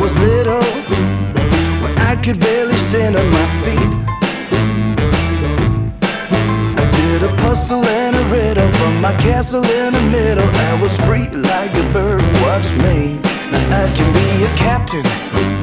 was little, when I could barely stand on my feet, I did a puzzle and a riddle from my castle in the middle. I was free like a bird, watch me. Now I can be a captain.